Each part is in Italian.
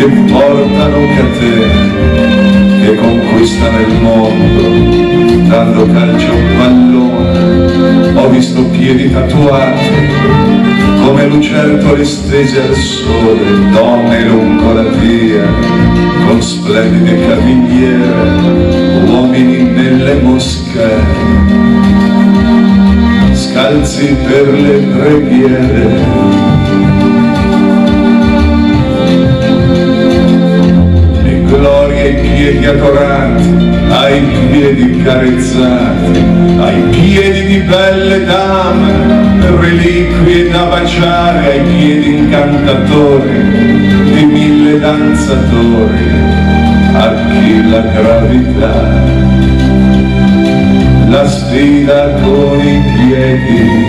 che portano catene che conquistano il mondo dando calcio a un pallone. Ho visto piedi tatuati come lucertole stese al sole donne lungo la via con splendide cavigliere uomini nelle mosche. Scalzi per le preghiere piedi adorati, ai piedi carezzati, ai piedi di belle dame, reliquie da baciare, ai piedi incantatori di mille danzatori, a chi la gravità la sfida con i piedi.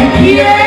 Yeah. here.